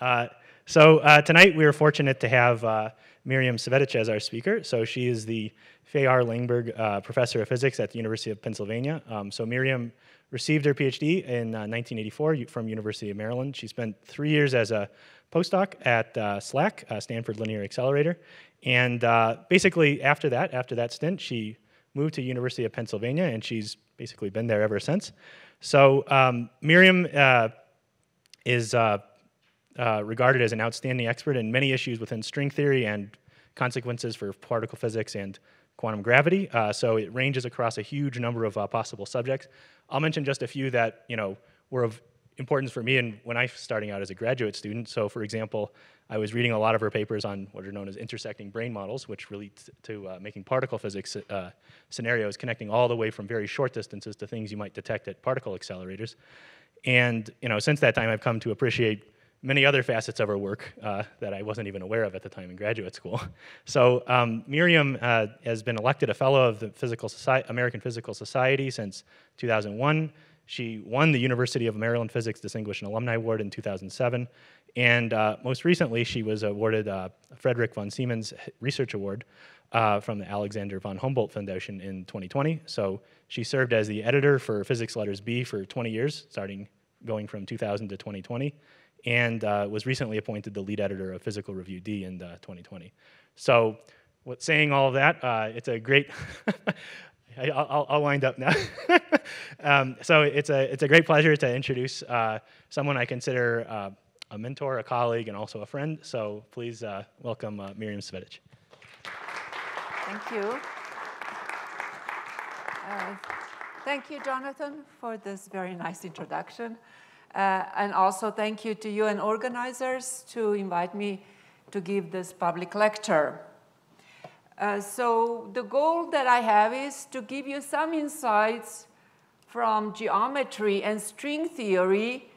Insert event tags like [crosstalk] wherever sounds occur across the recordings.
Uh, so uh, tonight we are fortunate to have uh, Mirjam Cvetic as our speaker. So she is the Fay R. Langberg uh, Professor of Physics at the University of Pennsylvania. Um, so Mirjam received her PhD in 1984 uh, from University of Maryland. She spent three years as a postdoc at SLAC, Stanford Linear Accelerator. And basically after that, after that stint, she moved to University of Pennsylvania and she's basically been there ever since. So um, Mirjam is uh, regarded as an outstanding expert in many issues within string theory and consequences for particle physics and quantum gravity. Uh, so it ranges across a huge number of uh, possible subjects. I'll mention just a few that you know were of importance for me and when I was starting out as a graduate student. So for example, I was reading a lot of her papers on what are known as intersecting brane models, which relate to uh, making particle physics uh, scenarios, connecting all the way from very short distances to things you might detect at particle accelerators. And you know, since that time, I've come to appreciate many other facets of her work uh, that I wasn't even aware of at the time in graduate school. [laughs] So um, Mirjam uh, has been elected a fellow of the Physical Society, American Physical Society since 2001. She won the University of Maryland Physics Distinguished Alumni Award in 2007. And uh, most recently, she was awarded a uh, Frederick von Siemens Research Award uh, from the Alexander von Humboldt Foundation in 2020. So she served as the editor for Physics Letters B for 20 years, starting going from 2000 to 2020 and uh, was recently appointed the lead editor of Physical Review D in uh, 2020. So, what, saying all of that, uh, it's a great. [laughs] I'll, I'll, wind up now. [laughs] um, so it's a it's a great pleasure to introduce uh, someone I consider uh, a mentor, a colleague, and also a friend. So please uh, welcome Mirjam Cvetic. Thank you. thank you, Jonathan, for this very nice introduction. Uh, and also thank you to you and organizers to invite me to give this public lecture. Uh, so the goal that I have is to give you some insights from geometry and string theory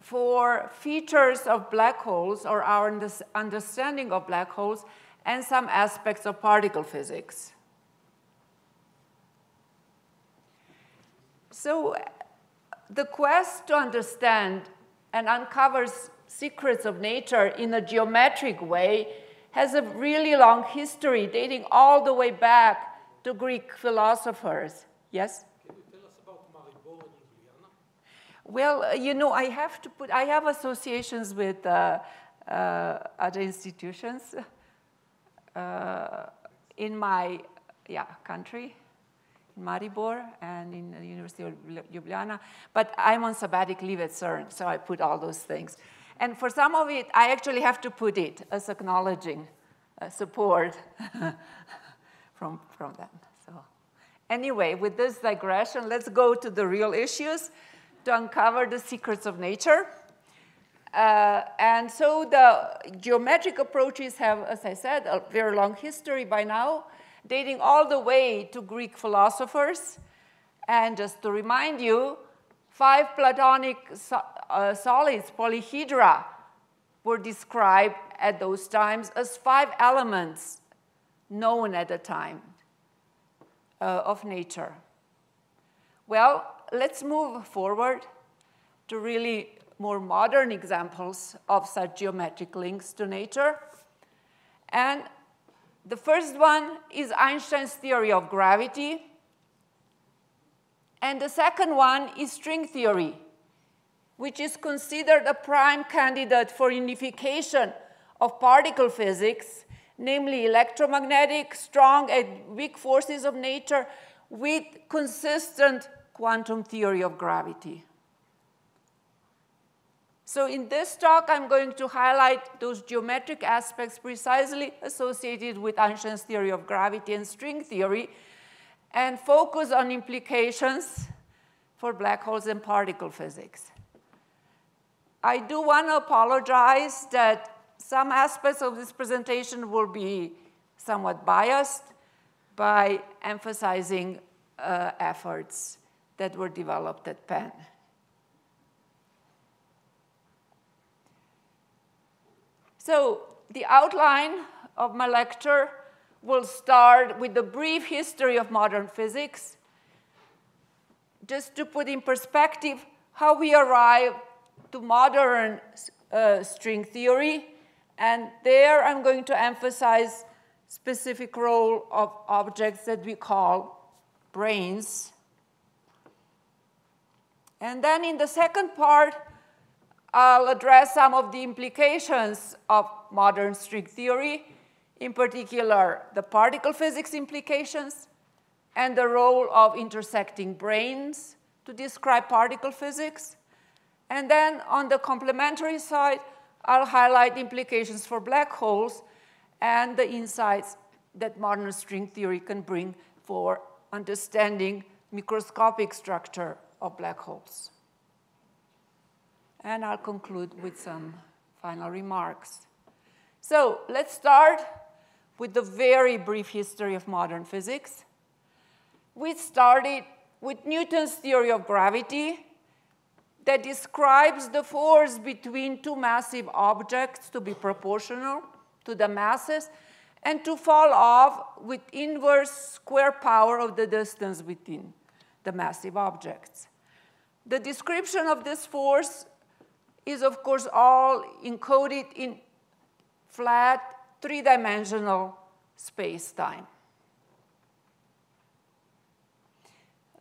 for features of black holes or our understanding of black holes and some aspects of particle physics. So the quest to understand and uncover secrets of nature in a geometric way has a really long history dating all the way back to Greek philosophers. Yes? Can you tell us about Maribor and Ljubljana? Well, uh, you know, I have to put, I have associations with uh, uh, other institutions uh, in my yeah, country. Maribor and in the University of Ljubljana. But I'm on sabbatic leave at CERN, so I put all those things. And for some of it, I actually have to put it as acknowledging uh, support [laughs] from, from them. So anyway, with this digression, let's go to the real issues to uncover the secrets of nature. Uh, and so the geometric approaches have, as I said, a very long history by now dating all the way to Greek philosophers. And just to remind you, five Platonic so, uh, solids, polyhedra, were described at those times as five elements known at the time uh, of nature. Well, let's move forward to really more modern examples of such geometric links to nature. And the first one is Einstein's theory of gravity. And the second one is string theory, which is considered a prime candidate for unification of particle physics, namely electromagnetic, strong and weak forces of nature with consistent quantum theory of gravity. So in this talk, I'm going to highlight those geometric aspects precisely associated with Einstein's theory of gravity and string theory, and focus on implications for black holes and particle physics. I do want to apologize that some aspects of this presentation will be somewhat biased by emphasizing uh, efforts that were developed at Penn. So the outline of my lecture will start with a brief history of modern physics, just to put in perspective how we arrive to modern uh, string theory. And there I'm going to emphasize specific role of objects that we call branes. And then in the second part, I'll address some of the implications of modern string theory, in particular the particle physics implications and the role of intersecting branes to describe particle physics. And then on the complementary side, I'll highlight implications for black holes and the insights that modern string theory can bring for understanding microscopic structure of black holes. And I'll conclude with some final remarks. So let's start with the very brief history of modern physics. We started with Newton's theory of gravity that describes the force between two massive objects to be proportional to the masses and to fall off with inverse square power of the distance between the massive objects. The description of this force is, of course, all encoded in flat, three-dimensional space-time.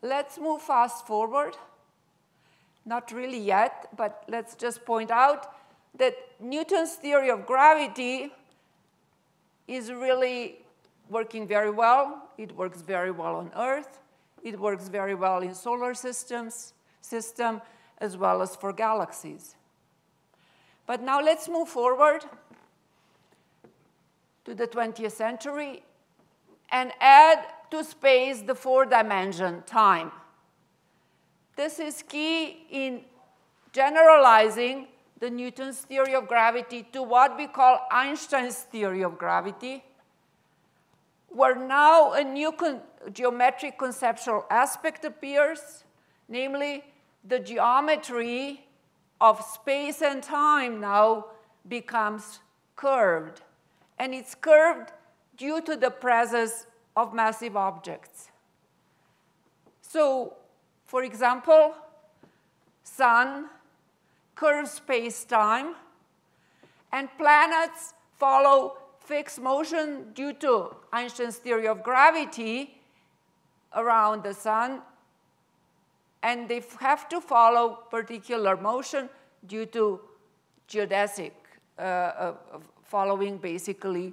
Let's move fast forward. Not really yet, but let's just point out that Newton's theory of gravity is really working very well. It works very well on Earth. It works very well in solar systems, system, as well as for galaxies. But now let's move forward to the 20th century and add to space the four dimension time. This is key in generalizing the Newton's theory of gravity to what we call Einstein's theory of gravity, where now a new con geometric conceptual aspect appears, namely the geometry of space and time now becomes curved. And it's curved due to the presence of massive objects. So, for example, sun curves space-time, and planets follow fixed motion due to Einstein's theory of gravity around the sun, and they have to follow particular motion due to geodesic, uh, uh, following basically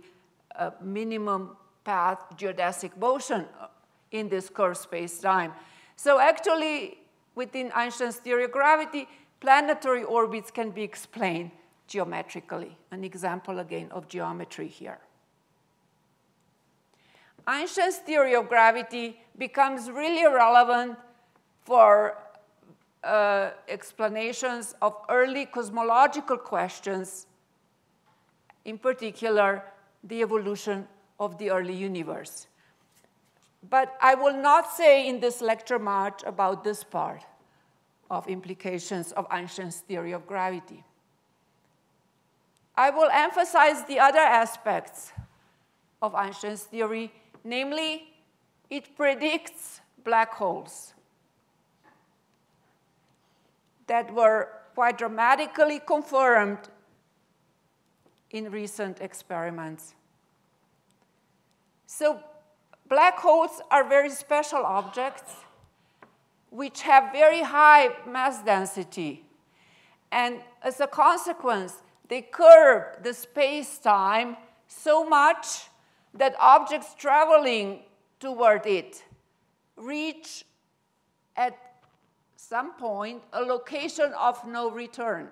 a minimum path geodesic motion in this curved space-time. So actually, within Einstein's theory of gravity, planetary orbits can be explained geometrically. An example, again, of geometry here. Einstein's theory of gravity becomes really relevant for uh, explanations of early cosmological questions, in particular, the evolution of the early universe. But I will not say in this lecture much about this part of implications of Einstein's theory of gravity. I will emphasize the other aspects of Einstein's theory, namely, it predicts black holes that were quite dramatically confirmed in recent experiments. So black holes are very special objects which have very high mass density. And as a consequence, they curve the space-time so much that objects traveling toward it reach at some point a location of no return.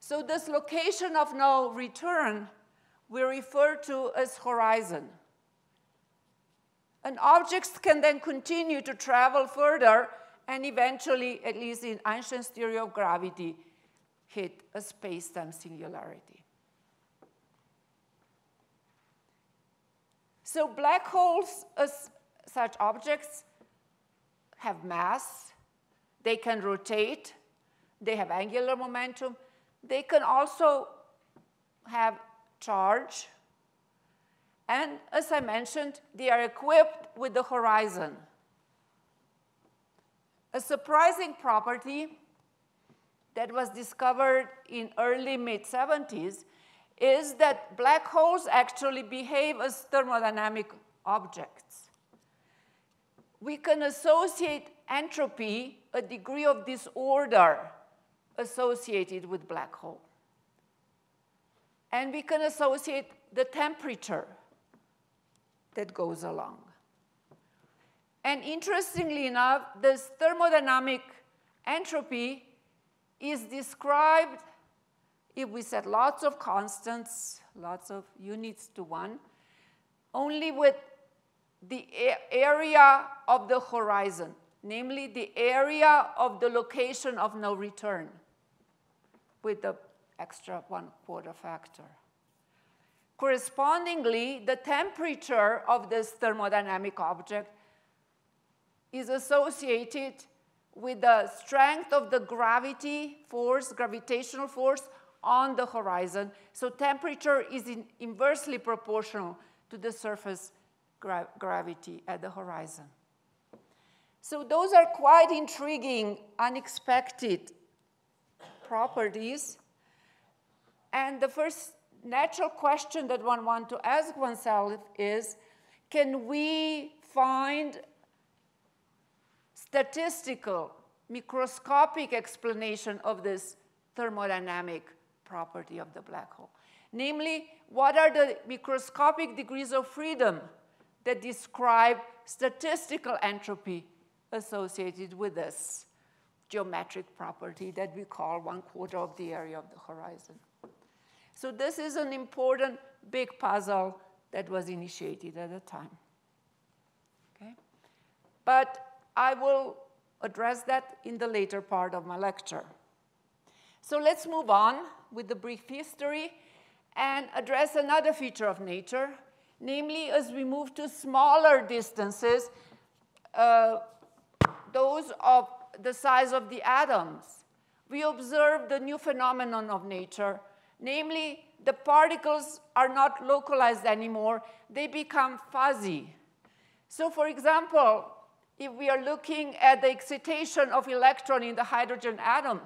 So this location of no return we refer to as horizon. And objects can then continue to travel further and eventually, at least in Einstein's theory of gravity, hit a space-time singularity. So black holes, as such objects, have mass, they can rotate, they have angular momentum, they can also have charge. And as I mentioned, they are equipped with the horizon. A surprising property that was discovered in early mid 70s is that black holes actually behave as thermodynamic objects. We can associate entropy, a degree of disorder associated with black hole. And we can associate the temperature that goes along. And interestingly enough, this thermodynamic entropy is described if we set lots of constants, lots of units to one, only with the area of the horizon, namely the area of the location of no return with the extra one quarter factor. Correspondingly, the temperature of this thermodynamic object is associated with the strength of the gravity force, gravitational force on the horizon. So temperature is in inversely proportional to the surface gra gravity at the horizon. So those are quite intriguing, unexpected properties. And the first natural question that one wants to ask oneself is, can we find statistical, microscopic explanation of this thermodynamic property of the black hole. Namely, what are the microscopic degrees of freedom that describe statistical entropy associated with this geometric property that we call one quarter of the area of the horizon. So this is an important big puzzle that was initiated at the time. Okay? But I will address that in the later part of my lecture. So let's move on with the brief history and address another feature of nature, namely as we move to smaller distances, uh, those of the size of the atoms, we observe the new phenomenon of nature, namely the particles are not localized anymore, they become fuzzy. So for example, if we are looking at the excitation of electron in the hydrogen atom,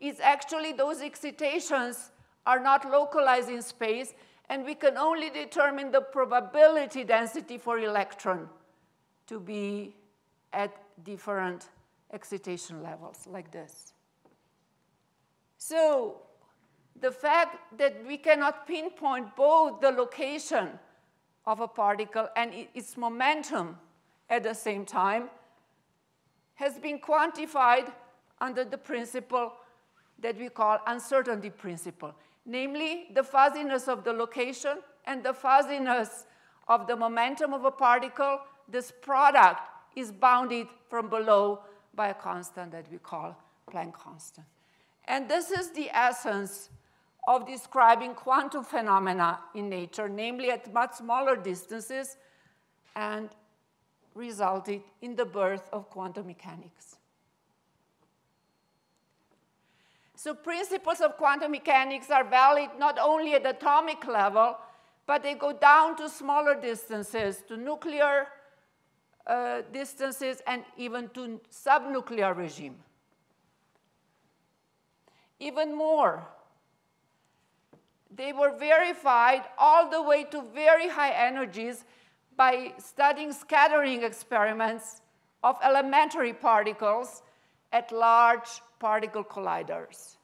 it's actually those excitations are not localized in space, and we can only determine the probability density for electron to be at different excitation levels like this. So the fact that we cannot pinpoint both the location of a particle and its momentum at the same time has been quantified under the principle that we call uncertainty principle, namely the fuzziness of the location and the fuzziness of the momentum of a particle. This product is bounded from below by a constant that we call Planck constant. And this is the essence of describing quantum phenomena in nature, namely at much smaller distances and resulted in the birth of quantum mechanics. So principles of quantum mechanics are valid not only at atomic level, but they go down to smaller distances, to nuclear uh, distances, and even to subnuclear regime. Even more, they were verified all the way to very high energies by studying scattering experiments of elementary particles at large particle colliders.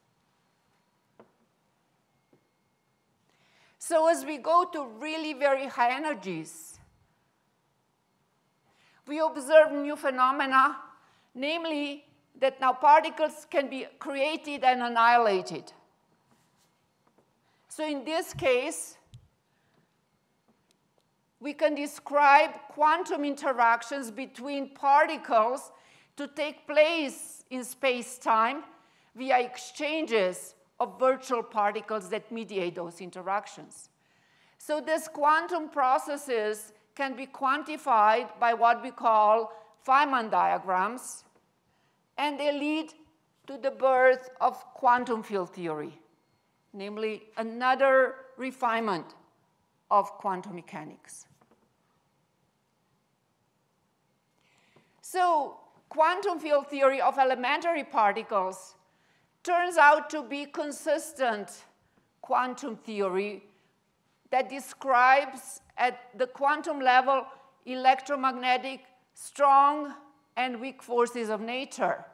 So as we go to really very high energies, we observe new phenomena, namely that now particles can be created and annihilated. So in this case, we can describe quantum interactions between particles to take place in space-time via exchanges of virtual particles that mediate those interactions. So these quantum processes can be quantified by what we call Feynman diagrams, and they lead to the birth of quantum field theory, namely another refinement of quantum mechanics. So quantum field theory of elementary particles turns out to be consistent quantum theory that describes at the quantum level electromagnetic strong and weak forces of nature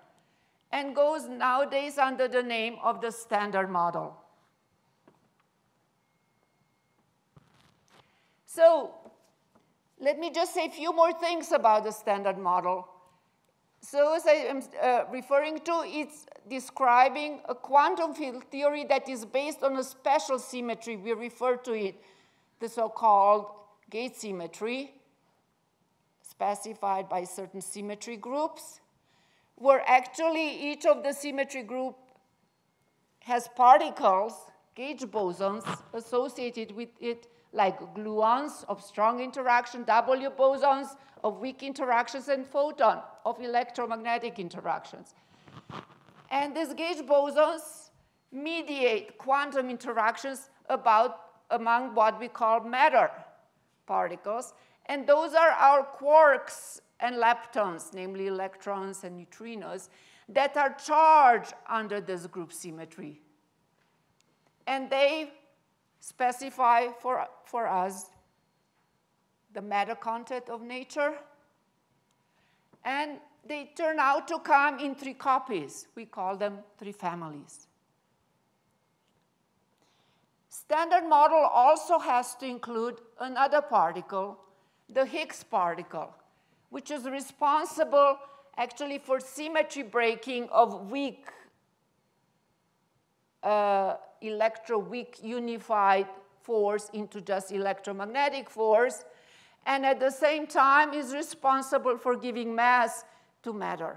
and goes nowadays under the name of the standard model. So let me just say a few more things about the standard model. So as I am uh, referring to, it's describing a quantum field theory that is based on a special symmetry. We refer to it, the so-called gauge symmetry, specified by certain symmetry groups, where actually each of the symmetry group has particles, gauge bosons, associated with it, like gluons of strong interaction, W bosons of weak interactions, and photon of electromagnetic interactions. And these gauge bosons mediate quantum interactions about among what we call matter particles. And those are our quarks and leptons, namely electrons and neutrinos, that are charged under this group symmetry. And they specify for, for us the matter content of nature. And they turn out to come in three copies. We call them three families. Standard model also has to include another particle, the Higgs particle, which is responsible actually for symmetry breaking of weak uh, electroweak unified force into just electromagnetic force, and at the same time is responsible for giving mass to matter.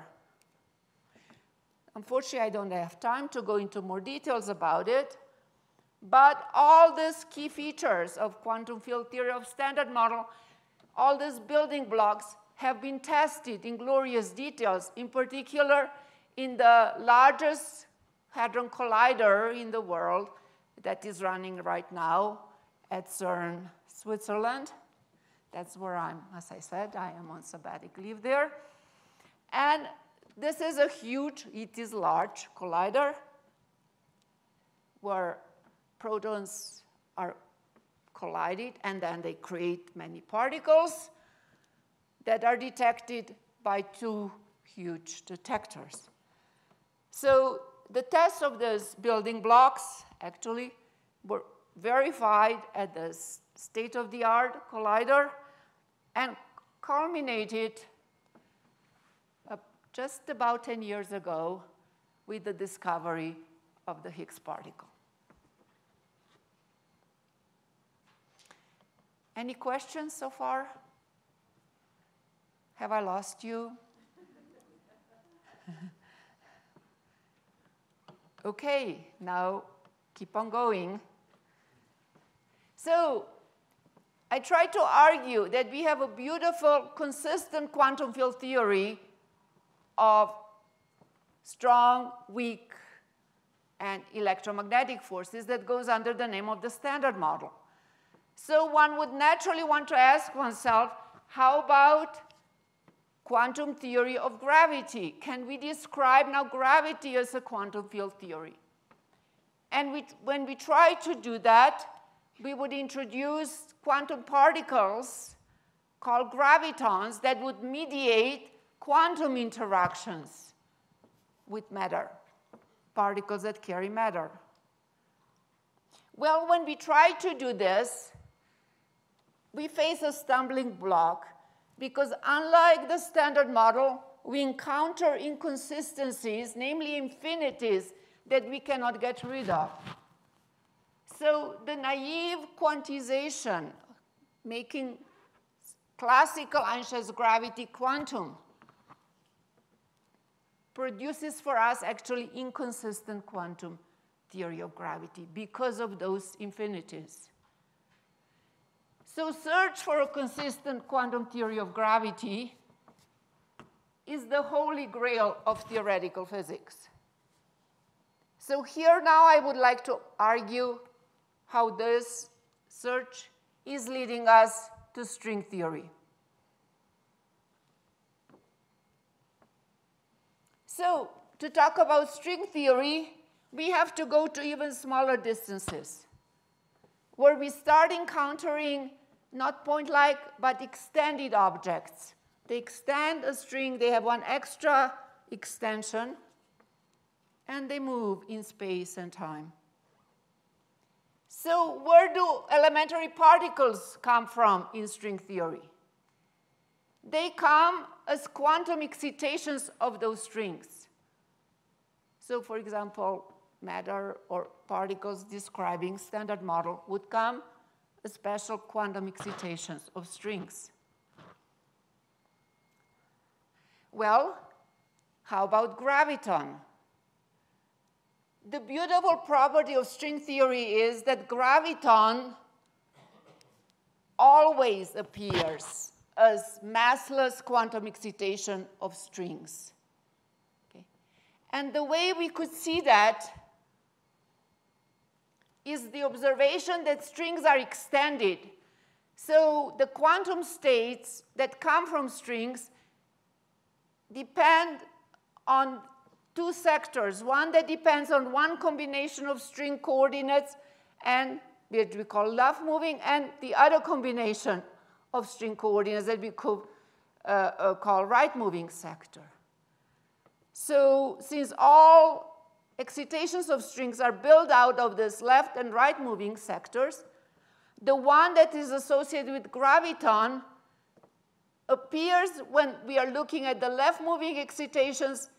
Unfortunately, I don't have time to go into more details about it, but all these key features of quantum field theory of standard model, all these building blocks have been tested in glorious details, in particular in the largest Hadron Collider in the world that is running right now at CERN, Switzerland. That's where I'm, as I said, I am on sabbatic leave there. And this is a huge, it is large collider where protons are collided and then they create many particles that are detected by two huge detectors. So the tests of those building blocks actually were verified at the state-of-the-art collider and culminated uh, just about 10 years ago with the discovery of the Higgs particle. Any questions so far? Have I lost you? Okay, now keep on going. So I try to argue that we have a beautiful, consistent quantum field theory of strong, weak, and electromagnetic forces that goes under the name of the standard model. So one would naturally want to ask oneself, how about quantum theory of gravity. Can we describe now gravity as a quantum field theory? And we, when we try to do that, we would introduce quantum particles called gravitons that would mediate quantum interactions with matter, particles that carry matter. Well, when we try to do this, we face a stumbling block because unlike the standard model, we encounter inconsistencies, namely infinities, that we cannot get rid of. So the naive quantization, making classical Einstein's gravity quantum, produces for us actually inconsistent quantum theory of gravity because of those infinities. So search for a consistent quantum theory of gravity is the holy grail of theoretical physics. So here now I would like to argue how this search is leading us to string theory. So to talk about string theory, we have to go to even smaller distances, where we start encountering not point-like, but extended objects. They extend a string, they have one extra extension, and they move in space and time. So where do elementary particles come from in string theory? They come as quantum excitations of those strings. So for example, matter or particles describing standard model would come special quantum excitations of strings. Well, how about graviton? The beautiful property of string theory is that graviton always appears as massless quantum excitation of strings. Okay? And the way we could see that is the observation that strings are extended. So the quantum states that come from strings depend on two sectors. One that depends on one combination of string coordinates and what we call left moving, and the other combination of string coordinates that we could uh, uh, call right moving sector. So since all excitations of strings are built out of this left and right moving sectors, the one that is associated with graviton appears when we are looking at the left moving excitations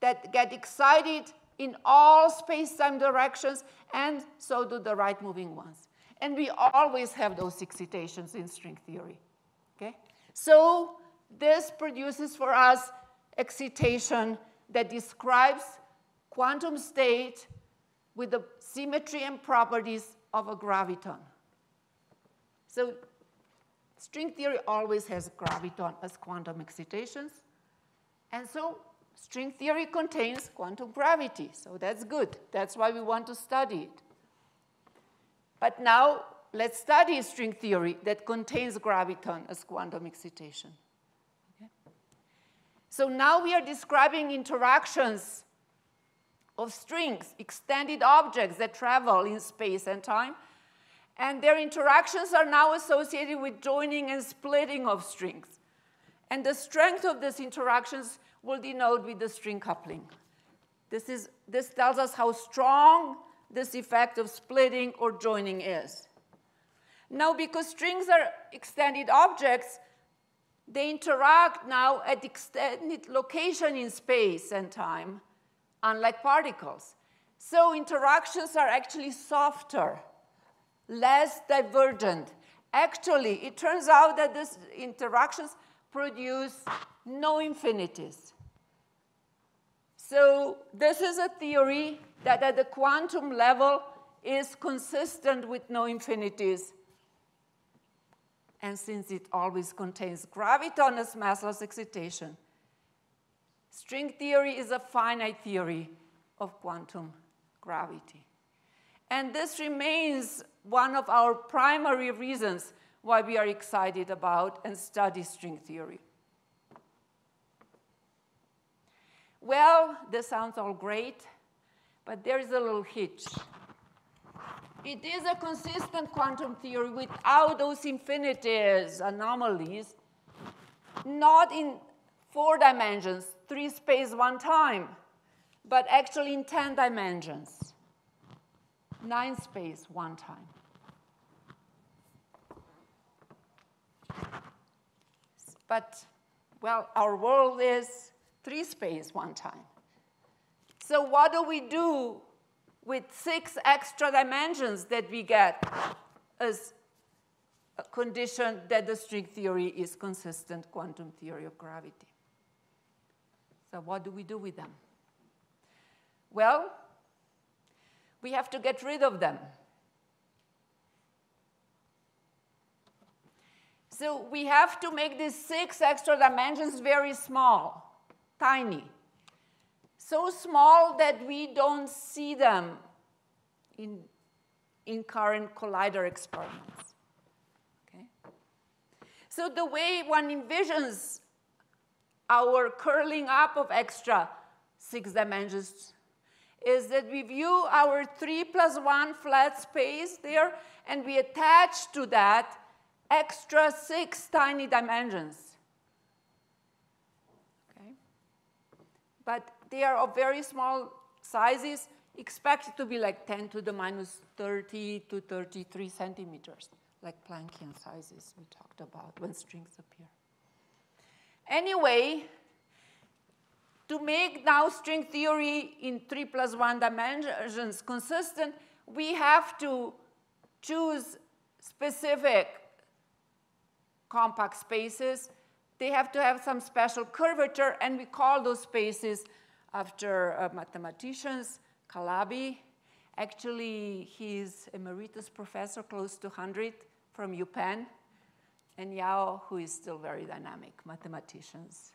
that get excited in all space-time directions, and so do the right-moving ones. And we always have those excitations in string theory, okay? So this produces for us excitation that describes quantum state with the symmetry and properties of a graviton. So string theory always has graviton as quantum excitations. And so String theory contains quantum gravity, so that's good. That's why we want to study it. But now, let's study string theory that contains graviton as quantum excitation. So now we are describing interactions of strings, extended objects that travel in space and time, and their interactions are now associated with joining and splitting of strings. And the strength of these interactions will denote with the string coupling. This, is, this tells us how strong this effect of splitting or joining is. Now, because strings are extended objects, they interact now at extended location in space and time, unlike particles. So interactions are actually softer, less divergent. Actually, it turns out that these interactions produce no infinities. So this is a theory that at the quantum level is consistent with no infinities. And since it always contains graviton as massless excitation, string theory is a finite theory of quantum gravity. And this remains one of our primary reasons why we are excited about and study string theory. Well, this sounds all great, but there is a little hitch. It is a consistent quantum theory without those infinities, eh, anomalies, not in four dimensions, three space, one time, but actually in 10 dimensions, nine space, one time. But, well, our world is three space one time. So what do we do with six extra dimensions that we get as a condition that the string theory is consistent quantum theory of gravity? So what do we do with them? Well, we have to get rid of them. So we have to make these six extra dimensions very small tiny, so small that we don't see them in, in current collider experiments. Okay? So the way one envisions our curling up of extra six dimensions is that we view our 3 plus 1 flat space there, and we attach to that extra six tiny dimensions. Okay? But they are of very small sizes, expected to be like 10 to the minus 30 to 33 centimeters, like Planckian sizes we talked about when strings appear. Anyway, to make now string theory in 3 plus 1 dimensions consistent, we have to choose specific compact spaces. They have to have some special curvature, and we call those spaces after uh, mathematicians, Calabi. Actually, he's emeritus professor, close to 100, from UPenn, and Yau, who is still very dynamic, mathematicians,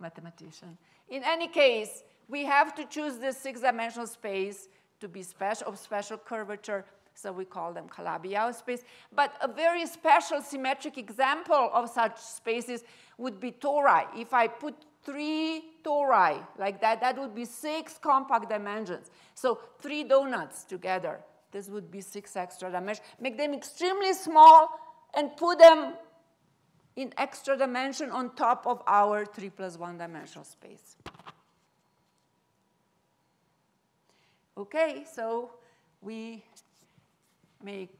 mathematician. In any case, we have to choose this six-dimensional space to be special, of special curvature, so we call them Calabi-Yau space. But a very special symmetric example of such spaces would be tori. If I put three tori like that, that would be six compact dimensions. So three donuts together, this would be six extra dimensions. Make them extremely small and put them in extra dimension on top of our 3 plus 1 dimensional space. Okay, so we make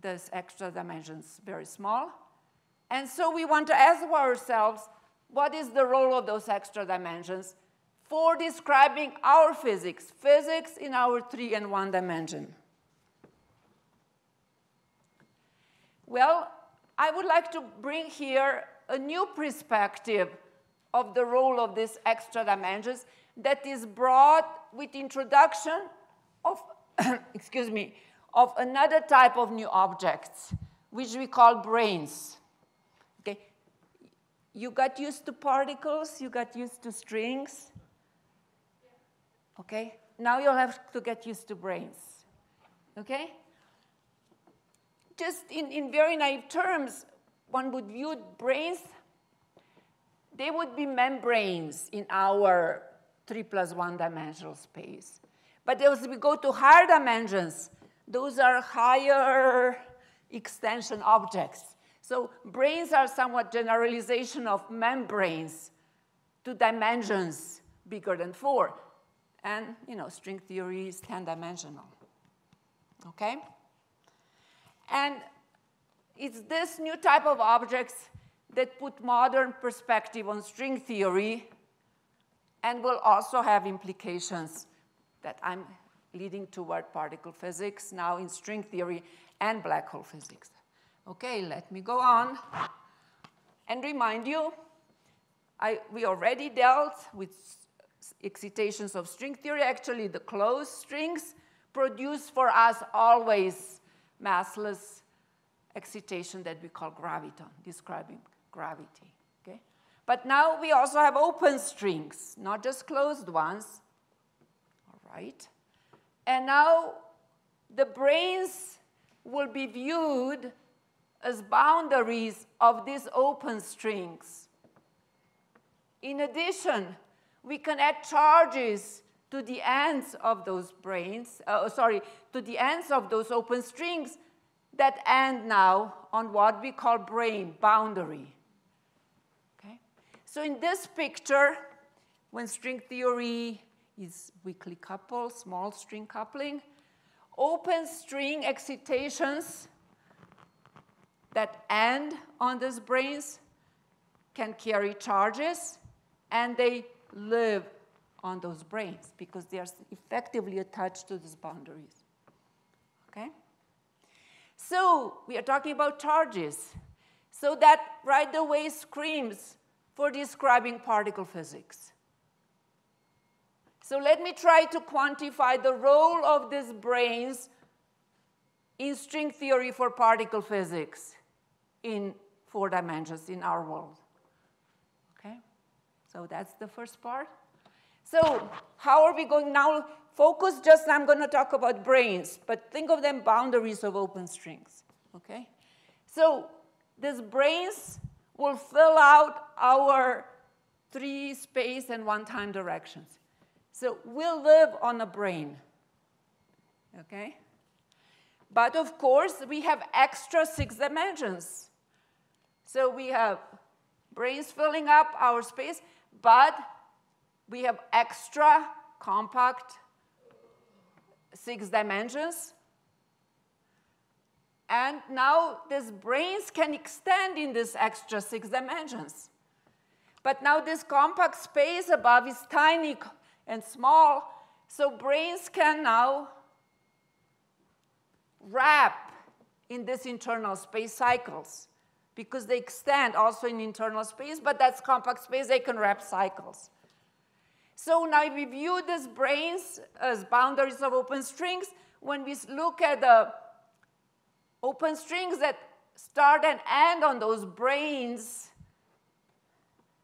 those extra dimensions very small. And so we want to ask ourselves, what is the role of those extra dimensions for describing our physics, physics in our 3 and 1 dimension? Well, I would like to bring here a new perspective of the role of these extra dimensions that is brought with introduction of, [coughs] excuse me, of another type of new objects, which we call branes. Okay, you got used to particles, you got used to strings. Okay, now you'll have to get used to branes. Okay? Just in, in very naive terms, one would view branes, they would be membranes in our 3 plus 1 dimensional space. But as we go to higher dimensions, those are higher extension objects. So branes are somewhat generalization of membranes to dimensions bigger than 4. And, you know, string theory is 10-dimensional. Okay? And it's this new type of objects that put modern perspective on string theory and will also have implications that I'm leading toward particle physics now in string theory and black hole physics. Okay, let me go on and remind you, I, we already dealt with excitations of string theory. Actually, the closed strings produce for us always massless excitation that we call graviton, describing gravity. Okay? But now we also have open strings, not just closed ones. All right. And now the branes will be viewed as boundaries of these open strings. In addition, we can add charges to the ends of those branes, uh, sorry, to the ends of those open strings that end now on what we call brane boundary. Okay? So in this picture, when string theory is weakly coupled, small string coupling, open string excitations that end on these branes can carry charges, and they live on those branes because they are effectively attached to these boundaries. Okay? So we are talking about charges. So that right away screams for describing particle physics. So let me try to quantify the role of these branes in string theory for particle physics in four dimensions in our world. Okay? So that's the first part. So how are we going now? Focus just, I'm going to talk about branes, but think of them boundaries of open strings, okay? So these branes will fill out our three space and one time directions. So we'll live on a brane, okay? But of course, we have extra six dimensions. So we have branes filling up our space, but we have extra compact six dimensions. And now these branes can extend in this extra six dimensions. But now this compact space above is tiny and small, so branes can now wrap in this internal space cycles because they extend also in internal space, but that's compact space, they can wrap cycles. So now we view these branes as boundaries of open strings. When we look at the open strings that start and end on those branes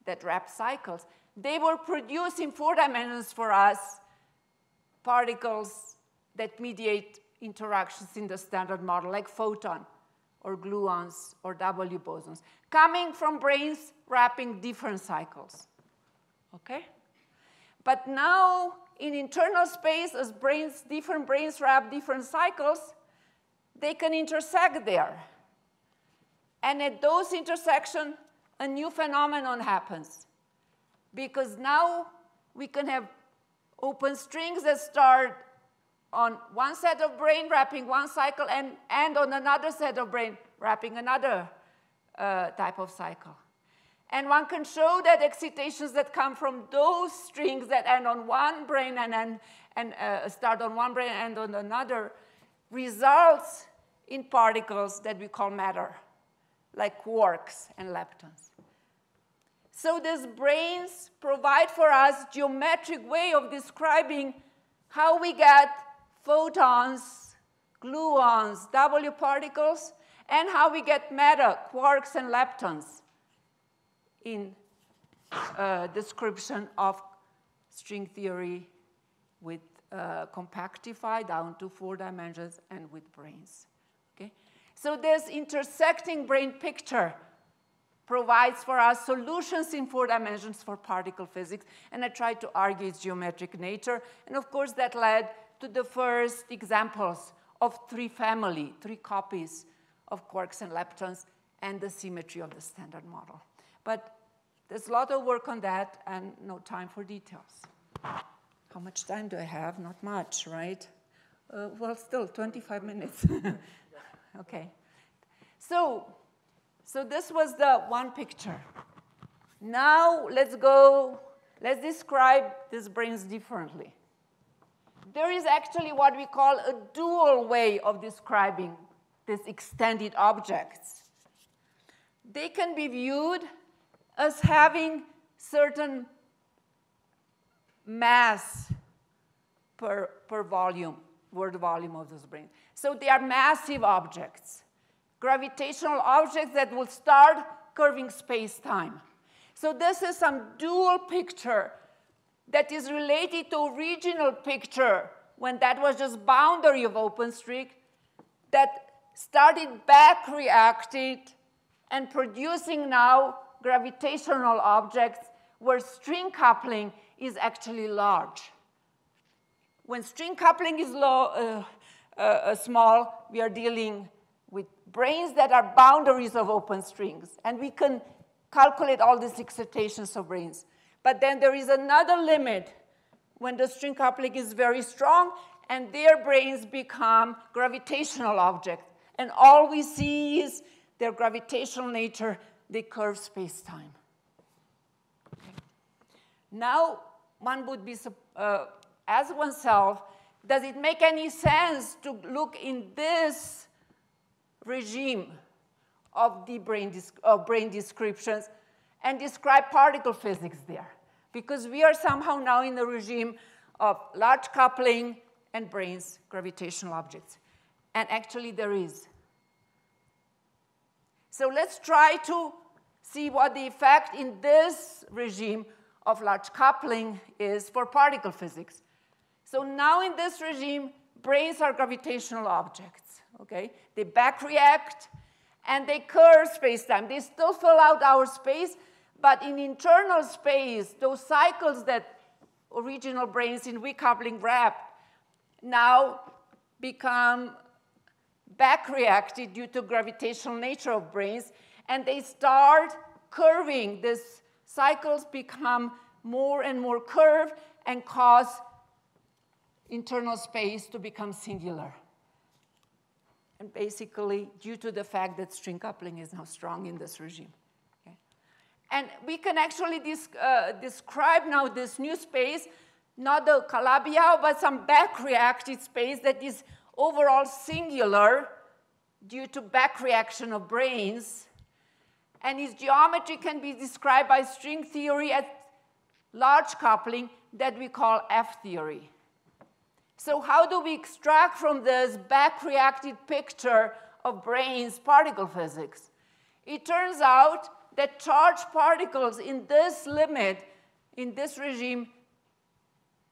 that wrap cycles, they will produce in four dimensions for us particles that mediate interactions in the standard model, like photon or gluons or W bosons, coming from branes wrapping different cycles. Okay? But now, in internal space, as branes, different branes wrap different cycles, they can intersect there. And at those intersections, a new phenomenon happens. Because now we can have open strings that start on one set of brane wrapping one cycle and, and on another set of brane wrapping another uh, type of cycle. And one can show that excitations that come from those strings that end on one brane and, and, uh, start on one brane and on another results in particles that we call matter, like quarks and leptons. So these branes provide for us geometric way of describing how we get photons, gluons, W particles, and how we get matter, quarks and leptons in uh, description of string theory with uh, compactify down to four dimensions and with branes. Okay? So this intersecting brane picture provides for us solutions in four dimensions for particle physics, and I tried to argue its geometric nature, and of course that led to the first examples of three family, three copies of quarks and leptons, and the symmetry of the standard model. But there's a lot of work on that and no time for details. How much time do I have? Not much, right? Uh, well, still 25 minutes. [laughs] okay. So, so this was the one picture. Now let's go, let's describe these branes differently. There is actually what we call a dual way of describing these extended objects. They can be viewed as having certain mass per, per volume, world volume of this brane. So they are massive objects, gravitational objects that will start curving space-time. So this is some dual picture that is related to original picture when that was just boundary of open string that started back reacted and producing now gravitational objects where string coupling is actually large. When string coupling is low, uh, uh, uh, small, we are dealing with branes that are boundaries of open strings. And we can calculate all these excitations of branes. But then there is another limit when the string coupling is very strong and their branes become gravitational objects. And all we see is their gravitational nature they curve space-time. Okay. Now, one would be, uh, as oneself, does it make any sense to look in this regime of the brane, of brane descriptions and describe particle physics there? Because we are somehow now in the regime of large coupling and branes, gravitational objects. And actually there is. So let's try to see what the effect in this regime of large coupling is for particle physics. So now in this regime, branes are gravitational objects, okay? They back react and they curve space-time. They still fill out our space, but in internal space, those cycles that original branes in weak coupling wrap now become back reacted due to gravitational nature of branes, and they start curving. These cycles become more and more curved and cause internal space to become singular. And basically, due to the fact that string coupling is now strong in this regime. Okay? And we can actually uh, describe now this new space, not the Calabi-Yau, but some back-reacted space that is overall singular due to back reaction of branes, And its geometry can be described by string theory at large coupling that we call F theory. So how do we extract from this back-reacted picture of branes particle physics? It turns out that charged particles in this limit, in this regime,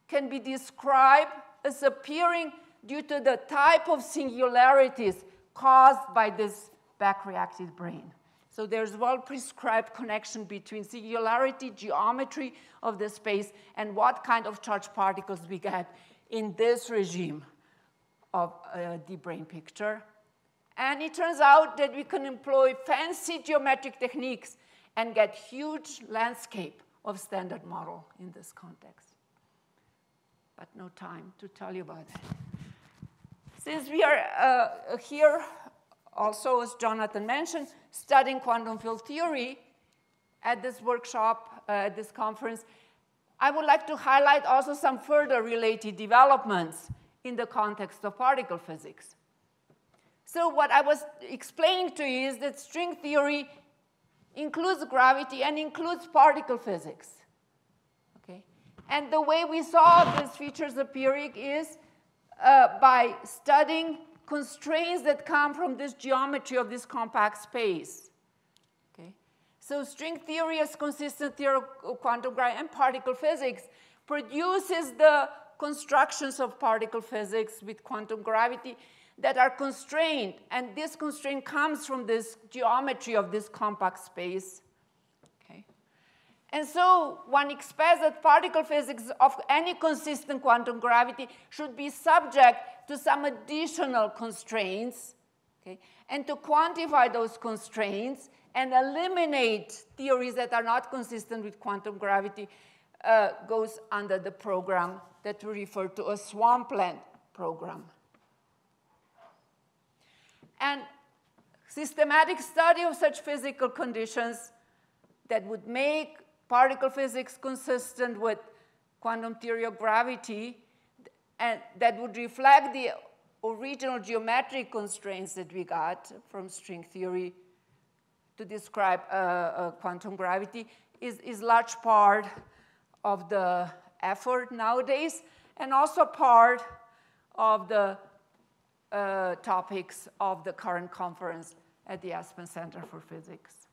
can be described as appearing due to the type of singularities caused by this back-reacted brane. So there's a well-prescribed connection between singularity, geometry of the space, and what kind of charged particles we get in this regime of uh, the brane picture. And it turns out that we can employ fancy geometric techniques and get huge landscape of standard model in this context. But no time to tell you about that. Since we are uh, here also, as Jonathan mentioned, studying quantum field theory at this workshop, uh, at this conference, I would like to highlight also some further related developments in the context of particle physics. So what I was explaining to you is that string theory includes gravity and includes particle physics. Okay? And the way we saw these features appearing is uh, by studying constraints that come from this geometry of this compact space. So string theory as consistent theory of quantum gravity and particle physics produces the constructions of particle physics with quantum gravity that are constrained. And this constraint comes from this geometry of this compact space. And so one expects that particle physics of any consistent quantum gravity should be subject to some additional constraints. Okay. And to quantify those constraints, and eliminate theories that are not consistent with quantum gravity uh, goes under the program that we refer to as swampland program. And systematic study of such physical conditions that would make particle physics consistent with quantum theory of gravity and that would reflect the original geometric constraints that we got from string theory to describe uh, uh, quantum gravity is, is large part of the effort nowadays and also part of the uh, topics of the current conference at the Aspen Center for Physics.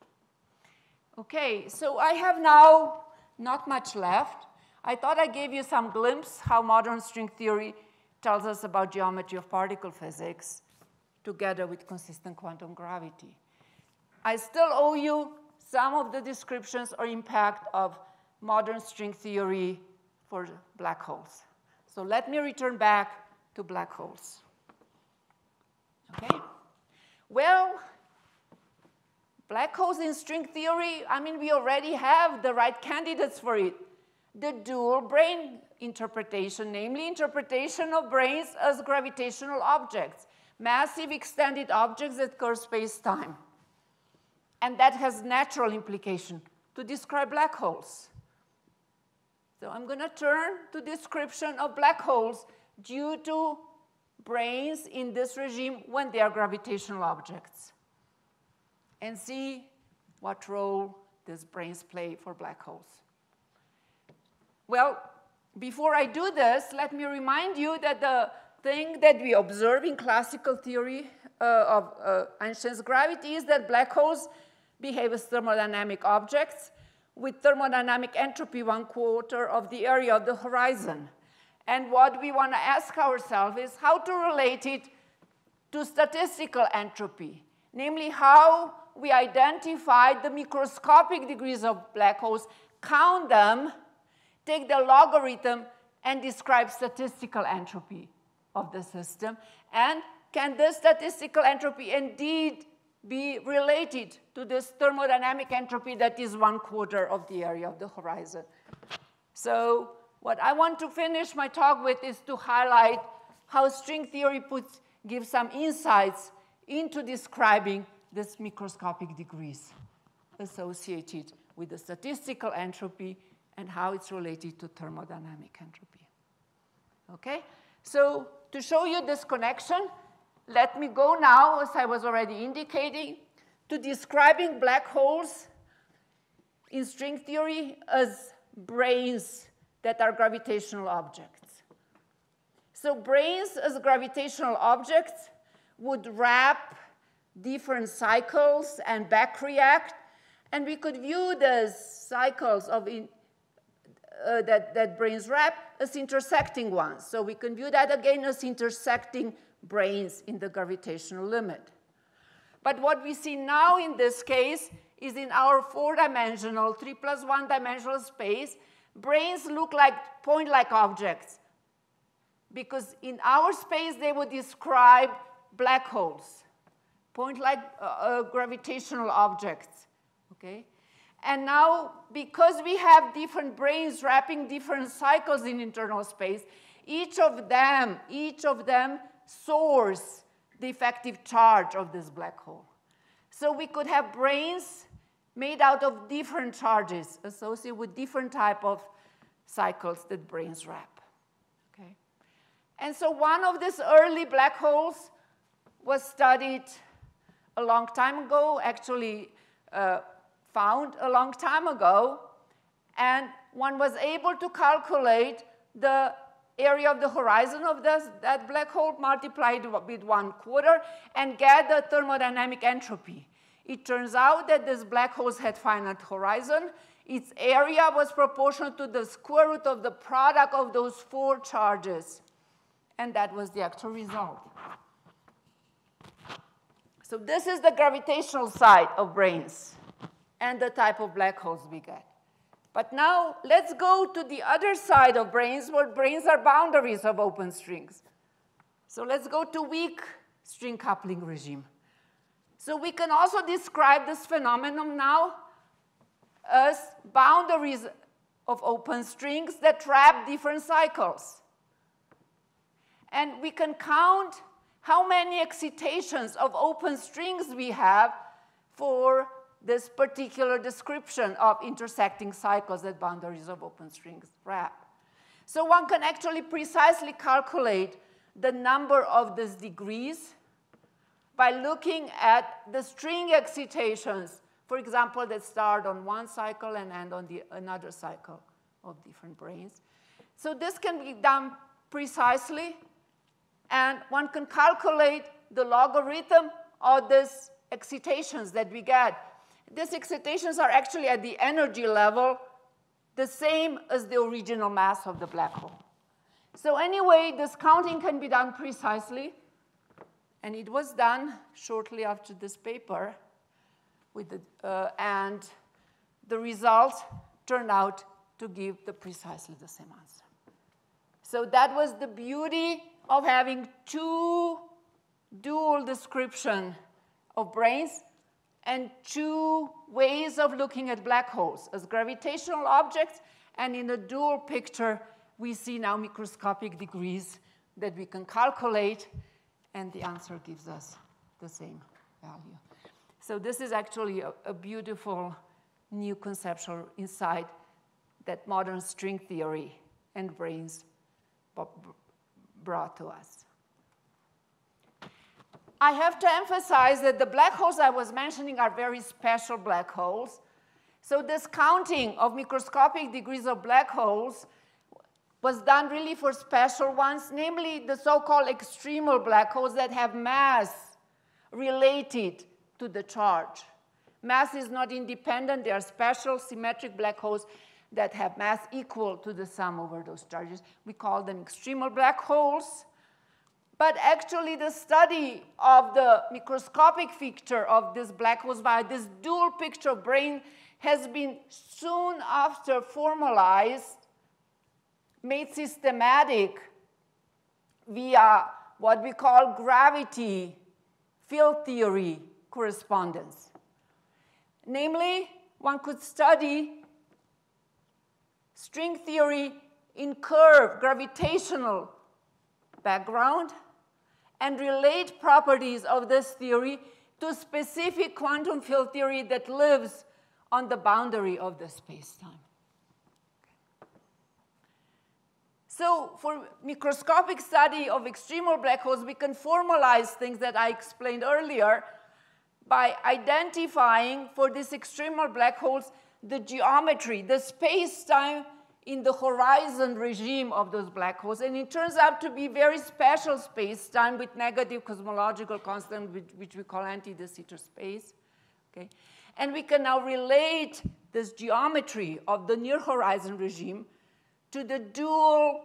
Okay, so I have now not much left. I thought I gave you some glimpse how modern string theory tells us about geometry of particle physics together with consistent quantum gravity. I still owe you some of the descriptions or impact of modern string theory for black holes. So let me return back to black holes. Okay? Well, black holes in string theory, I mean, we already have the right candidates for it. The dual brane interpretation, namely interpretation of branes as gravitational objects, massive extended objects that curve space-time and that has natural implication to describe black holes. So I'm going to turn to description of black holes due to branes in this regime when they are gravitational objects and see what role these branes play for black holes. Well, before I do this, let me remind you that the thing that we observe in classical theory uh, of uh, Einstein's gravity is that black holes behave as thermodynamic objects with thermodynamic entropy one quarter of the area of the horizon. And what we want to ask ourselves is how to relate it to statistical entropy, namely how we identify the microscopic degrees of black holes, count them, take the logarithm and describe statistical entropy of the system? And can this statistical entropy indeed be related to this thermodynamic entropy that is one quarter of the area of the horizon? So what I want to finish my talk with is to highlight how string theory puts, gives some insights into describing this microscopic degrees associated with the statistical entropy and how it's related to thermodynamic entropy. Okay? So to show you this connection, let me go now, as I was already indicating, to describing black holes in string theory as branes that are gravitational objects. So branes as gravitational objects would wrap different cycles and back react, and we could view the cycles of in, uh, that, that branes wrap as intersecting ones. So we can view that again as intersecting branes in the gravitational limit. But what we see now in this case is in our four-dimensional, three plus one dimensional space, branes look like point-like objects because in our space they would describe black holes, point-like uh, uh, gravitational objects, okay? And now, because we have different branes wrapping different cycles in internal space, each of them, each of them source the effective charge of this black hole. So we could have branes made out of different charges associated with different type of cycles that branes wrap. Okay? And so one of these early black holes was studied a long time ago, actually uh, found a long time ago, and one was able to calculate the area of the horizon of this, that black hole multiplied with one quarter and get the thermodynamic entropy. It turns out that this black hole had finite horizon. Its area was proportional to the square root of the product of those four charges. And that was the actual result. So this is the gravitational side of branes and the type of black holes we get. But now let's go to the other side of branes where branes are boundaries of open strings. So let's go to weak string coupling regime. So we can also describe this phenomenon now as boundaries of open strings that trap different cycles. And we can count how many excitations of open strings we have for this particular description of intersecting cycles that boundaries of open strings wrap. So one can actually precisely calculate the number of these degrees by looking at the string excitations, for example, that start on one cycle and end on the, another cycle of different branes. So this can be done precisely, and one can calculate the logarithm of these excitations that we get these excitations are actually at the energy level the same as the original mass of the black hole. So anyway, this counting can be done precisely, and it was done shortly after this paper, with the, uh, and the result turned out to give the precisely the same answer. So that was the beauty of having two dual description of branes and two ways of looking at black holes as gravitational objects, and in the dual picture, we see now microscopic degrees that we can calculate, and the answer gives us the same value. So this is actually a, a beautiful new conceptual insight that modern string theory and branes brought to us. I have to emphasize that the black holes I was mentioning are very special black holes. So this counting of microscopic degrees of black holes was done really for special ones, namely the so-called extremal black holes that have mass related to the charge. Mass is not independent. They are special symmetric black holes that have mass equal to the sum over those charges. We call them extremal black holes. But actually, the study of the microscopic picture of this black holes by this dual picture brane has been soon after formalized made systematic via what we call gravity field theory correspondence. Namely, one could study string theory in curved gravitational background and relate properties of this theory to specific quantum field theory that lives on the boundary of the space-time. So for microscopic study of extremal black holes, we can formalize things that I explained earlier by identifying for these extremal black holes the geometry, the space-time in the horizon regime of those black holes. And it turns out to be very special space-time with negative cosmological constant, which, which we call anti-de Sitter space. Okay? And we can now relate this geometry of the near horizon regime to the dual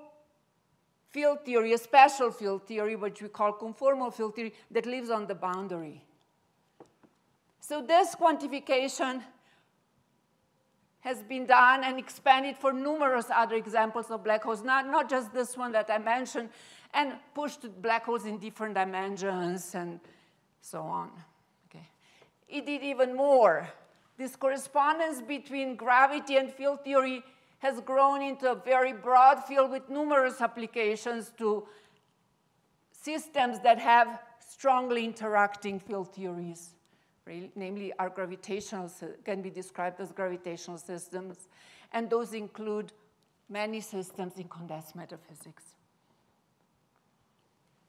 field theory, a special field theory, which we call conformal field theory, that lives on the boundary. So this quantification has been done and expanded for numerous other examples of black holes, not, not just this one that I mentioned, and pushed black holes in different dimensions and so on. Okay. It did even more. This correspondence between gravity and field theory has grown into a very broad field with numerous applications to systems that have strongly interacting field theories, namely our gravitational, can be described as gravitational systems, and those include many systems in condensed matter physics.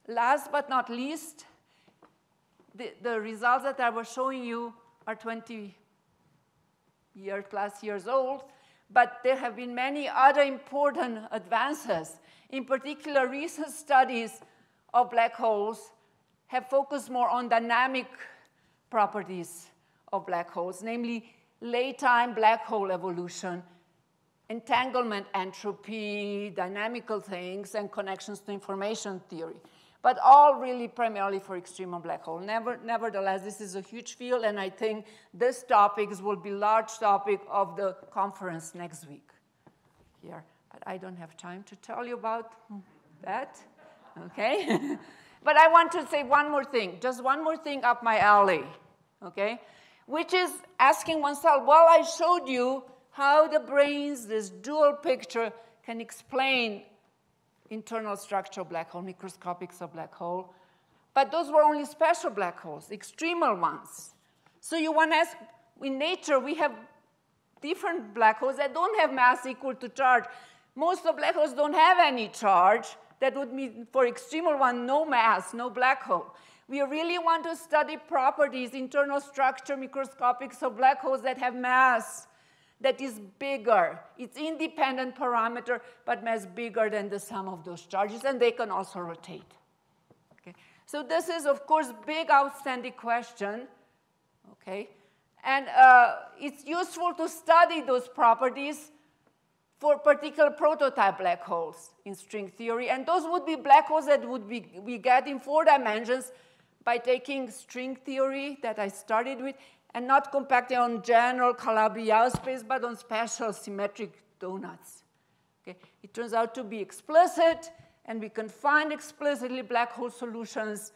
Last but not least, the, the results that I was showing you are 20 year plus years old, but there have been many other important advances. In particular, recent studies of black holes have focused more on dynamic properties of black holes, namely late-time black hole evolution, entanglement entropy, dynamical things, and connections to information theory but all really primarily for extreme black hole. Never, nevertheless, this is a huge field, and I think this topics will be large topic of the conference next week here. But I don't have time to tell you about that, okay? [laughs] but I want to say one more thing, just one more thing up my alley, okay? Which is asking oneself, well, I showed you how the branes, this dual picture, can explain internal structure of black hole, microscopics of black hole. But those were only special black holes, extremal ones. So you want to ask, in nature, we have different black holes that don't have mass equal to charge. Most of black holes don't have any charge. That would mean for extremal one, no mass, no black hole. We really want to study properties, internal structure, microscopics of black holes that have mass that is bigger. It's independent parameter, but mass bigger than the sum of those charges, and they can also rotate. Okay? So this is, of course, big outstanding question. Okay? And uh, it's useful to study those properties for particular prototype black holes in string theory. And those would be black holes that would be, we get in four dimensions by taking string theory that I started with and not compacting on general Calabi-Yau space, but on special symmetric donuts. Okay? It turns out to be explicit, and we can find explicitly black hole solutions,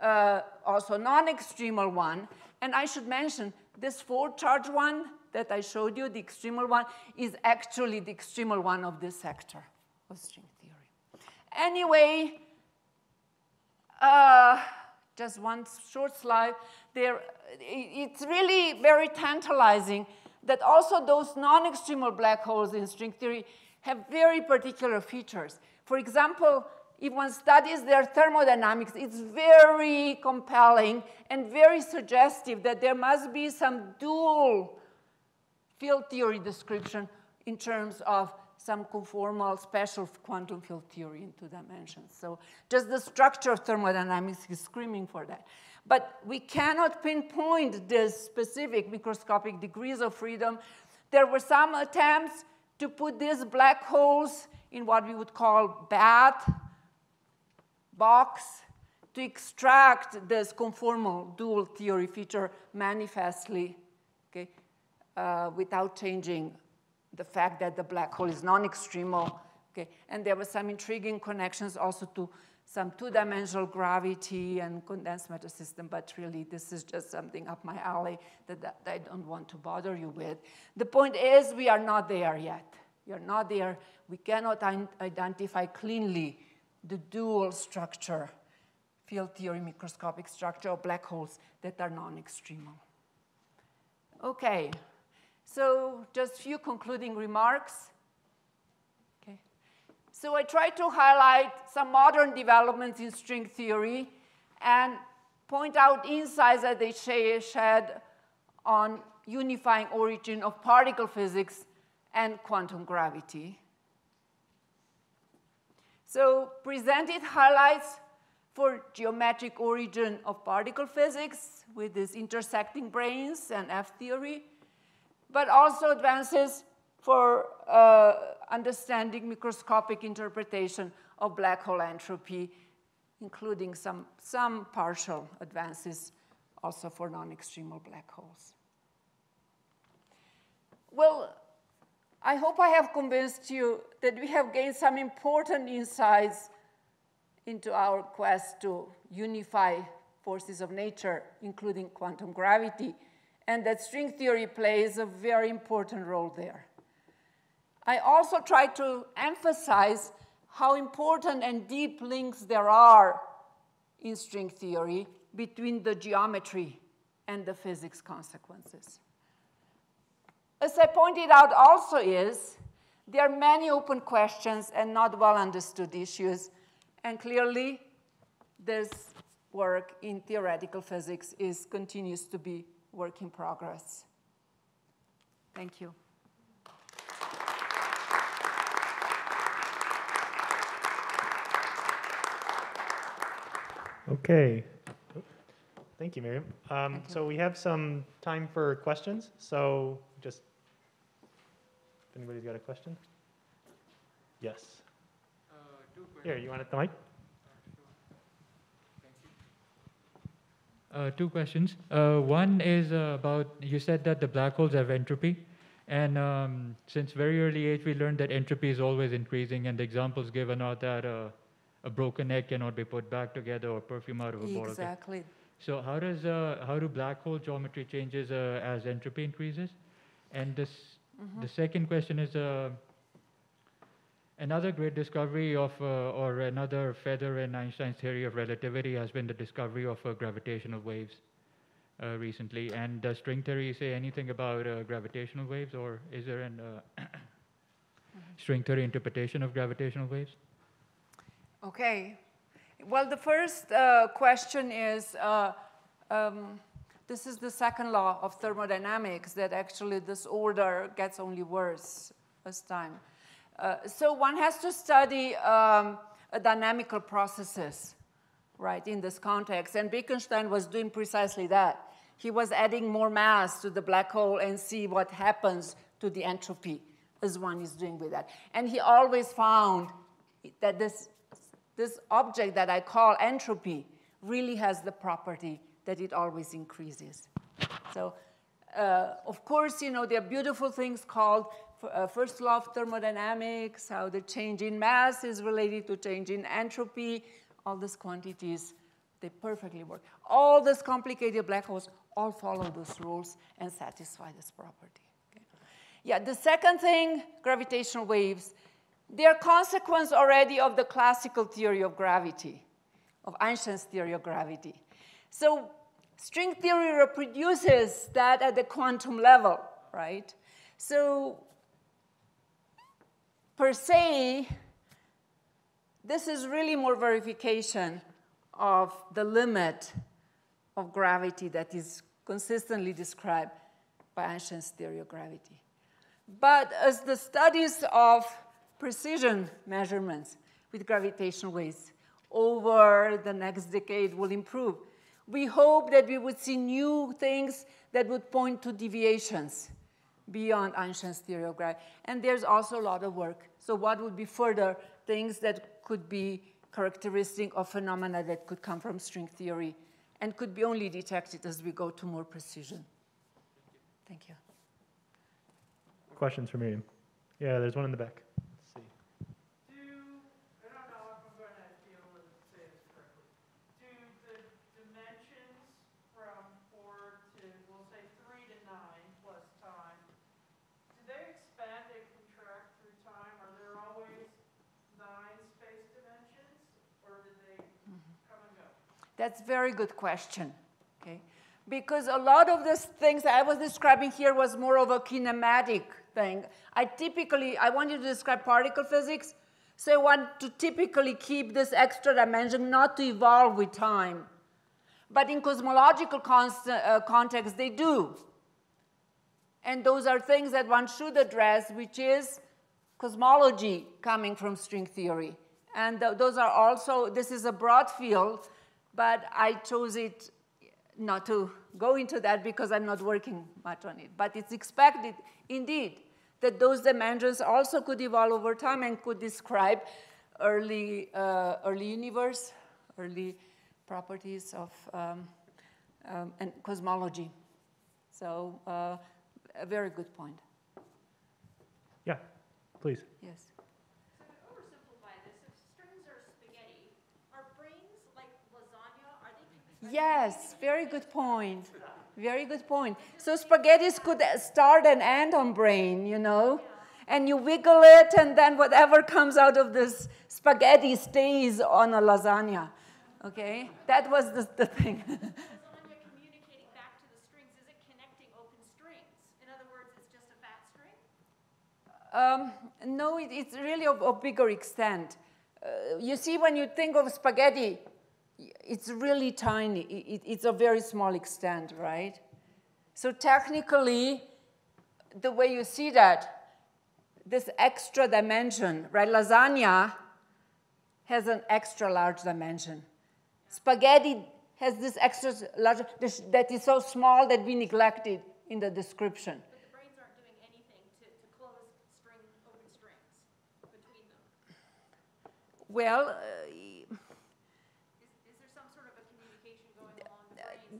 uh, also non-extremal one. And I should mention, this four-charge one that I showed you, the extremal one, is actually the extremal one of this sector of string theory. Anyway, uh, just one short slide. There, it's really very tantalizing that also those non-extremal black holes in string theory have very particular features. For example, if one studies their thermodynamics, it's very compelling and very suggestive that there must be some dual field theory description in terms of some conformal special quantum field theory in two dimensions. So just the structure of thermodynamics is screaming for that. But we cannot pinpoint the specific microscopic degrees of freedom. There were some attempts to put these black holes in what we would call bath box to extract this conformal dual theory feature manifestly okay, uh, without changing the fact that the black hole is non-extremal Okay, and there were some intriguing connections also to some two-dimensional gravity and condensed matter system, but really this is just something up my alley that, that I don't want to bother you with. The point is we are not there yet. Are not there. We cannot identify cleanly the dual structure, field theory microscopic structure of black holes that are non-extremal. Okay, so just a few concluding remarks. Okay. So I try to highlight some modern developments in string theory and point out insights that they shed on unifying origin of particle physics and quantum gravity. So presented highlights for geometric origin of particle physics with these intersecting branes and F theory, but also advances for uh, understanding microscopic interpretation of black hole entropy, including some, some partial advances also for non-extremal black holes. Well, I hope I have convinced you that we have gained some important insights into our quest to unify forces of nature, including quantum gravity, and that string theory plays a very important role there. I also try to emphasize how important and deep links there are in string theory between the geometry and the physics consequences. As I pointed out also is, there are many open questions and not well understood issues, and clearly this work in theoretical physics is, continues to be work in progress. Thank you. Okay. Thank you, Mirjam. Um, so we have some time for questions. So just, if anybody's got a question? Yes. Uh, Here, you want it, the mic? Uh, two questions. Uh, one is uh, about you said that the black holes have entropy, and um, since very early age we learned that entropy is always increasing, and the examples given are that uh, a broken egg cannot be put back together or perfume out of a bottle. Exactly. So how does uh, how do black hole geometry changes uh, as entropy increases? And this mm-hmm. the second question is uh, another great discovery of uh, or another feather in Einstein's theory of relativity has been the discovery of uh, gravitational waves uh, recently. And does string theory say anything about gravitational waves, or is there an mm-hmm. [coughs] string theory interpretation of gravitational waves? Okay. Well, the first uh, question is, uh, um, this is the second law of thermodynamics, that actually this order gets only worse as time. Uh, so one has to study um, dynamical processes, right, in this context. And Bekenstein was doing precisely that. He was adding more mass to the black hole and see what happens to the entropy as one is doing with that. And he always found that this this object that I call entropy really has the property that it always increases. So, uh, of course, you know, there are beautiful things called uh, first law of thermodynamics, how the change in mass is related to change in entropy, all these quantities, they perfectly work. All these complicated black holes all follow those rules and satisfy this property. Okay? Yeah, the second thing, gravitational waves, they are consequence already of the classical theory of gravity, of Einstein's theory of gravity. So string theory reproduces that at the quantum level, right? So per se, this is really more verification of the limit of gravity that is consistently described by Einstein's theory of gravity. But as the studies of precision measurements with gravitational waves over the next decade will improve. We hope that we would see new things that would point to deviations beyond Einstein's theory of gravity. And there's also a lot of work. So what would be further things that could be characteristic of phenomena that could come from string theory and could be only detected as we go to more precision. Thank you. Questions for Mirjam? Yeah, there's one in the back. That's a very good question, okay? Because a lot of the things I was describing here was more of a kinematic thing. I typically, I want you to describe particle physics, so I want to typically keep this extra dimension not to evolve with time. But in cosmological uh, context, they do. And those are things that one should address, which is cosmology coming from string theory. And th those are also, this is a broad field, but I chose it not to go into that because I'm not working much on it. But it's expected, indeed, that those dimensions also could evolve over time and could describe early, uh, early universe, early properties of um, um, and cosmology. So uh, a very good point. Yeah, please. Yes. So to oversimplify this, if strings are spaghetti, are branes like lasagna? Are they? Yes, very good point. Very good point. So spaghettis could start and end on brane, you know? And you wiggle it, and then whatever comes out of this spaghetti stays on a lasagna. Okay? That was the, the thing. [laughs] lasagna communicating back to the strings, is it connecting open strings? In other words, it's just a fat string? Um, no, it, it's really of a bigger extent. Uh, you see, when you think of spaghetti, it's really tiny. It, it's a very small extent, right? So technically, the way you see that, this extra dimension, right? Lasagna has an extra large dimension. Spaghetti has this extra large, this, that is so small that we neglected in the description. But the branes aren't doing anything to, to close string, open strings between them. Well, uh,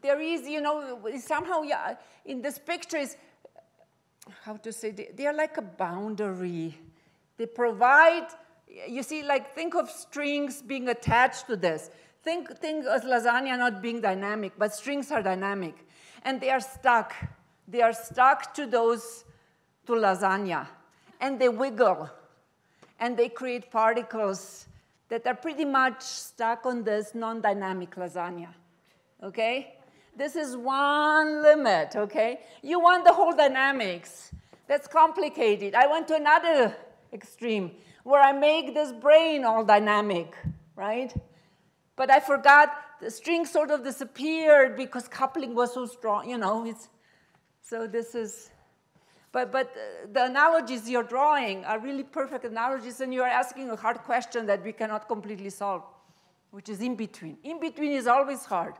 there is, you know, somehow, yeah, in this picture is, how to say, they are like a boundary. They provide, you see, like think of strings being attached to this. Think, think of lasagna not being dynamic, but strings are dynamic. And they are stuck. They are stuck to those, to lasagna. And they wiggle. And they create particles that are pretty much stuck on this non-dynamic lasagna. Okay? This is one limit, okay? You want the whole dynamics. That's complicated. I went to another extreme where I make this brane all dynamic, right? But I forgot the string sort of disappeared because coupling was so strong, you know. It's, so this is, but, but uh, the analogies you're drawing are really perfect analogies, and you're asking a hard question that we cannot completely solve, which is in between. In between is always hard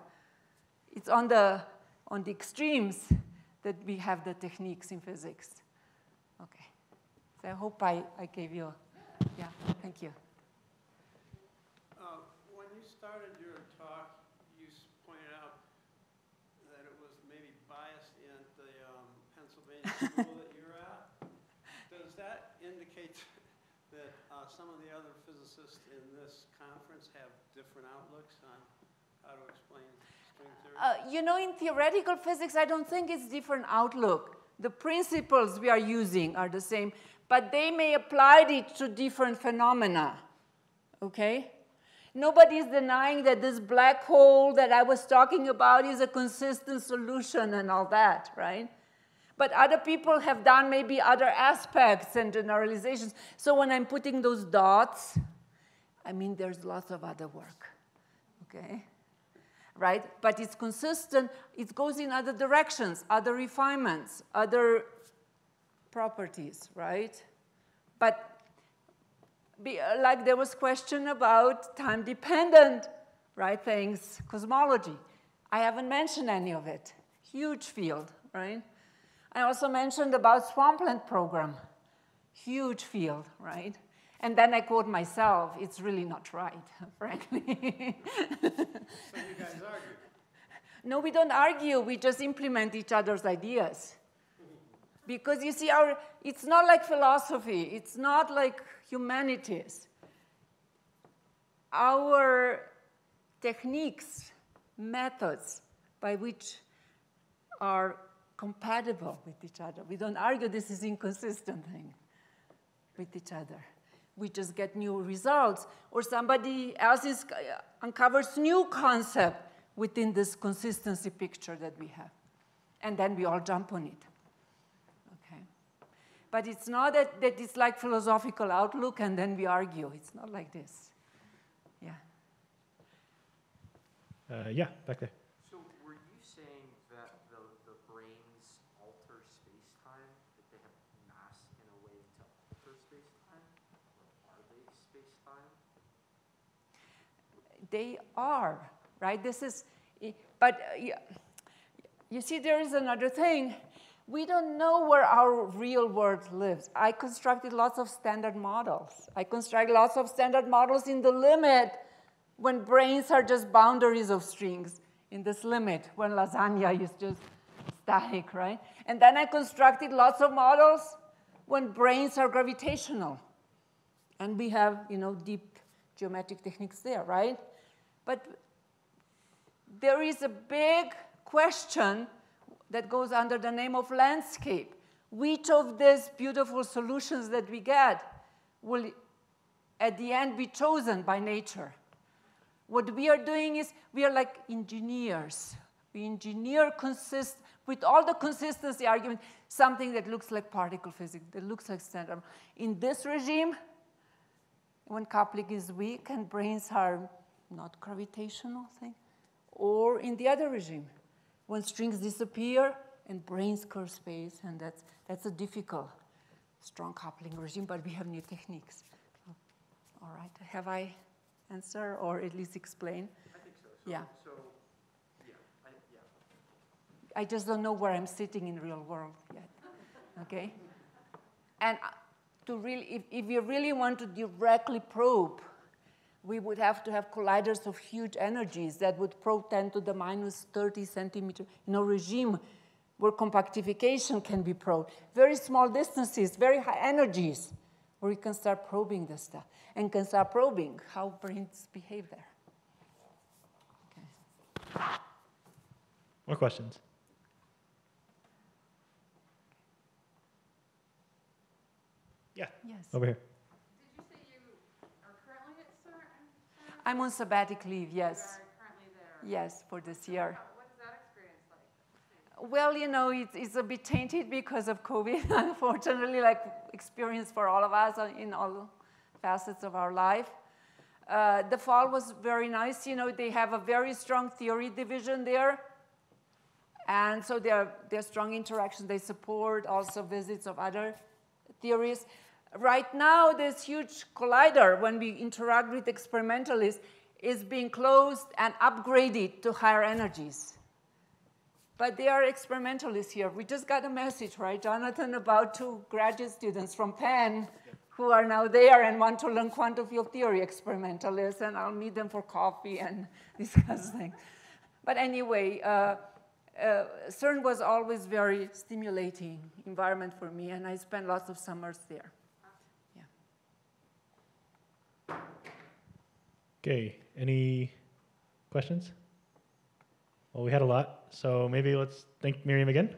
it's on the, on the extremes that we have the techniques in physics. Okay. So I hope I, I gave you, yeah, thank you. Uh, when you started your talk, you pointed out that it was maybe biased in the um, Pennsylvania [laughs] school that you're at. Does that indicate that uh, some of the other physicists in this conference have different outlooks on how to explain uh, you know, in theoretical physics, I don't think it's different outlook. The principles we are using are the same, but they may apply it to different phenomena, okay? Nobody is denying that this black hole that I was talking about is a consistent solution and all that, right? But other people have done maybe other aspects and generalizations. So when I'm putting those dots, I mean, there's lots of other work, okay? Right? But it's consistent, it goes in other directions, other refinements, other properties, right? But be, like there was question about time-dependent, right, things, cosmology. I haven't mentioned any of it. Huge field, right? I also mentioned about swampland program. Huge field, right? And then I quote myself, it's really not right, [laughs] frankly. so you guys argue? No, we don't argue, we just implement each other's ideas. Because you see, our, it's not like philosophy, it's not like humanities. Our techniques, methods by which are compatible with each other. We don't argue this is inconsistent thing with each other we just get new results. Or somebody else is, uh, uncovers new concept within this consistency picture that we have. And then we all jump on it. Okay. But it's not that, that it's like philosophical outlook and then we argue. It's not like this. Yeah. Uh, yeah, back there. So were you saying that the, the branes alter space-time, that they have mass in a way to alter space-time? Or are they space-time? They are, right? This is, but uh, you see, there is another thing. We don't know where our real world lives. I constructed lots of standard models. I construct lots of standard models in the limit when branes are just boundaries of strings, in this limit, when lasagna is just static, right? And then I constructed lots of models when branes are gravitational. And we have, you know, deep geometric techniques there, right? But there is a big question that goes under the name of landscape. Which of these beautiful solutions that we get will, at the end, be chosen by nature? What we are doing is we are like engineers. We engineer consist with all the consistency argument something that looks like particle physics, that looks like standard. In this regime, when coupling is weak and branes are not gravitational thing, or in the other regime, when strings disappear and branes curve space, and that's, that's a difficult, strong coupling regime, but we have new techniques. All right, have I answered or at least explained? I think so. So, Yeah. So, yeah, I, yeah. I just don't know where I'm sitting in real world yet. Okay? And uh, to really, if, if you really want to directly probe, we would have to have colliders of huge energies that would probe 10 to the minus 30 centimeter in a regime where compactification can be probed. Very small distances, very high energies, where we can start probing this stuff and can start probing how branes behave there. Okay. More questions? Yeah, Yes. over here. Did you say you are currently at CERN? I'm on sabbatic leave, yes. Yes, for this year. What is that experience like? Well, you know, it's, it's a bit tainted because of COVID, [laughs] unfortunately, like experience for all of us in all facets of our life. Uh, the fall was very nice. You know, they have a very strong theory division there. And so there there are strong interactions. They support also visits of other theories. Right now, this huge collider, when we interact with experimentalists, is being closed and upgraded to higher energies. But they are experimentalists here. We just got a message, right, Jonathan, about two graduate students from Penn who are now there and want to learn quantum field theory experimentalists, and I'll meet them for coffee and [laughs] discuss things. But anyway, uh, uh, CERN was always very stimulating environment for me, and I spent lots of summers there. Okay, any questions? Well, we had a lot, so maybe let's thank Mirjam again.